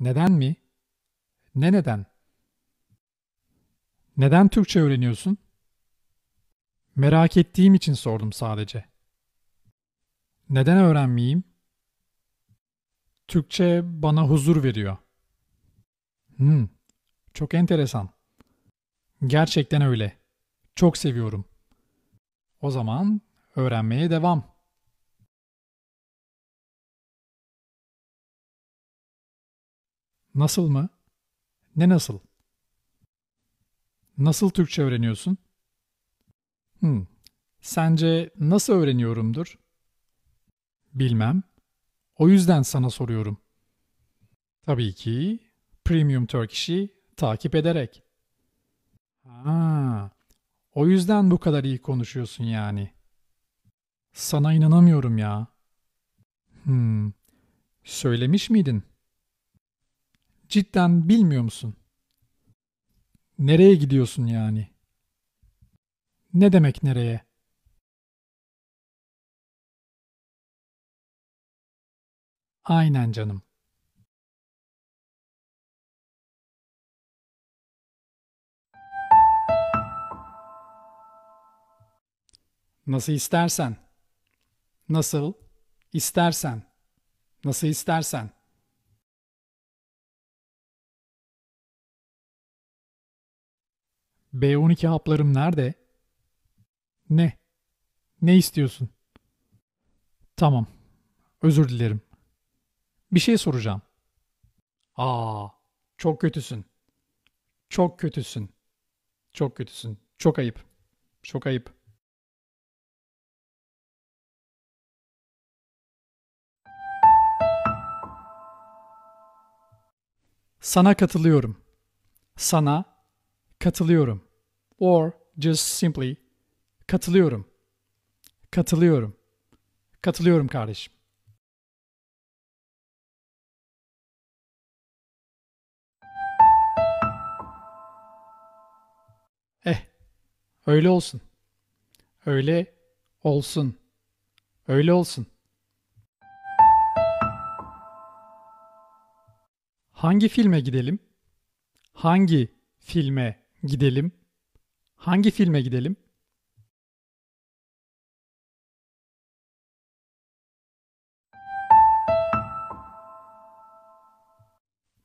Neden mi? Ne neden? Neden Türkçe öğreniyorsun? Merak ettiğim için sordum sadece. Neden öğrenmeyeyim? Türkçe bana huzur veriyor. Hmm, çok enteresan. Gerçekten öyle. Çok seviyorum. O zaman öğrenmeye devam. Nasıl mı? Ne nasıl? Nasıl Türkçe öğreniyorsun? Hmm. Sence nasıl öğreniyorumdur? Bilmem. O yüzden sana soruyorum. Tabii ki Premium Turkish'i takip ederek. Ha, o yüzden bu kadar iyi konuşuyorsun yani. Sana inanamıyorum ya. Hmm. Söylemiş miydin? Cidden bilmiyor musun? Nereye gidiyorsun yani? Ne demek nereye? Aynen canım. Nasıl istersen. Nasıl istersen. Nasıl istersen. B12 haplarım nerede? Ne? Ne istiyorsun? Tamam. Özür dilerim. Bir şey soracağım. Aa, çok kötüsün. Çok kötüsün. Çok kötüsün. Çok ayıp. Çok ayıp. Sana katılıyorum. Sana katılıyorum. Or just simply katılıyorum. Katılıyorum. Katılıyorum kardeşim. Eh, öyle olsun. Öyle olsun. Öyle olsun. Hangi filme gidelim? Hangi filme gidelim? Hangi filme gidelim?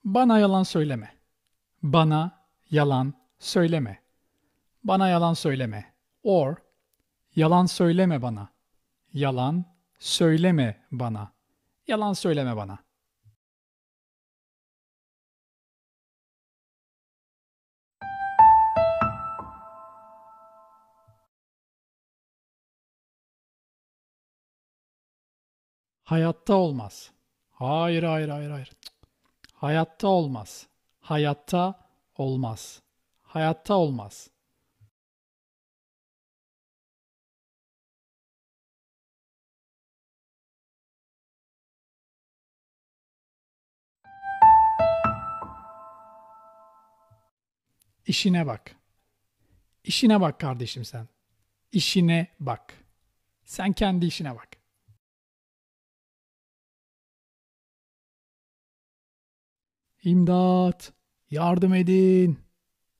Bana yalan söyleme. Bana yalan söyleme. Bana yalan söyleme. Or yalan söyleme bana. Yalan söyleme bana. Yalan söyleme bana. Hayatta olmaz. Hayır, hayır, hayır, hayır. Hayatta olmaz. Hayatta olmaz. Hayatta olmaz. İşine bak. İşine bak kardeşim sen. İşine bak. Sen kendi işine bak. İmdat! Yardım edin!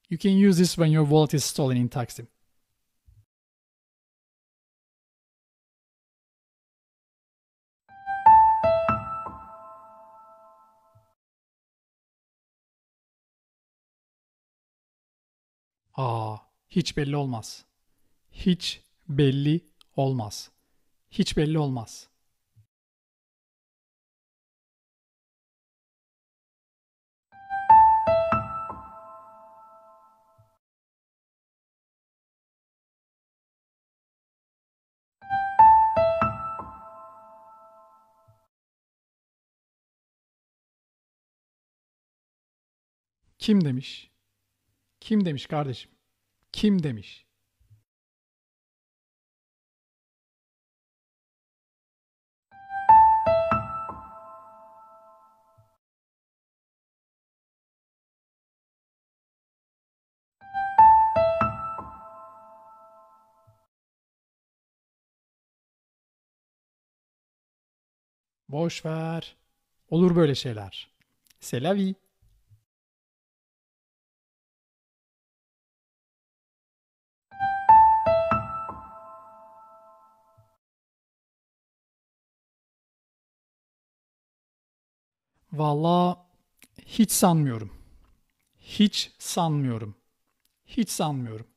You can use this when your wallet is stolen in Taksim. Aa, hiç belli olmaz. Hiç belli olmaz. Hiç belli olmaz. Kim demiş? Kim demiş kardeşim? Kim demiş? Boş ver. Olur böyle şeyler. C'est la vie. Vallahi hiç sanmıyorum. Hiç sanmıyorum. Hiç sanmıyorum.